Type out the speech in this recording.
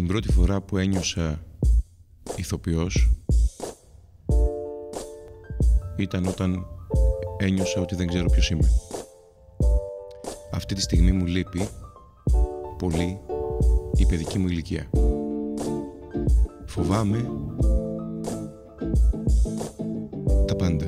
την πρώτη φορά που ένιωσα ηθοποιός ήταν όταν ένιωσα ότι δεν ξέρω ποιος είμαι. Αυτή τη στιγμή μου λείπει πολύ η παιδική μου ηλικία. Φοβάμαι τα πάντα.